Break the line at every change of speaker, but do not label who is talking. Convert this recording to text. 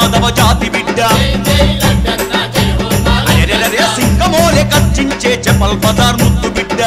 యాదవ జాతి బిడ్డ. అరెరెరె సింగమోలే కర్చించే చెపల్ బజార్ ముద్దు బిడ్డ.